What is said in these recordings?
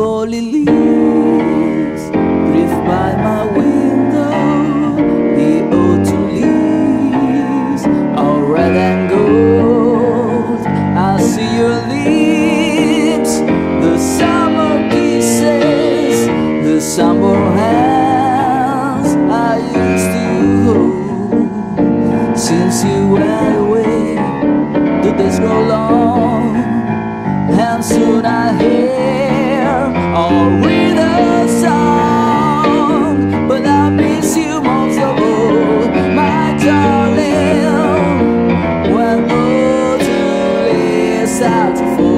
Falling leaves drift by my window. The autumn leaves are red and gold. I see your lips, the summer kisses, the summer hands I used to hold. Since you went away, the days grow long. bountiful.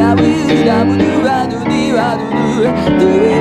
I will, I will do, I do, do, I do, do, do